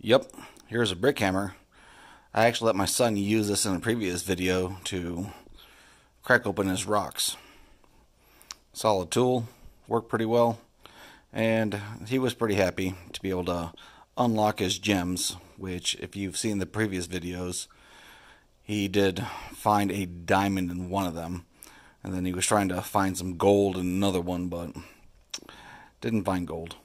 Yep, here's a brick hammer. I actually let my son use this in a previous video to crack open his rocks. Solid tool, worked pretty well, and he was pretty happy to be able to unlock his gems, which if you've seen the previous videos, he did find a diamond in one of them, and then he was trying to find some gold in another one, but didn't find gold.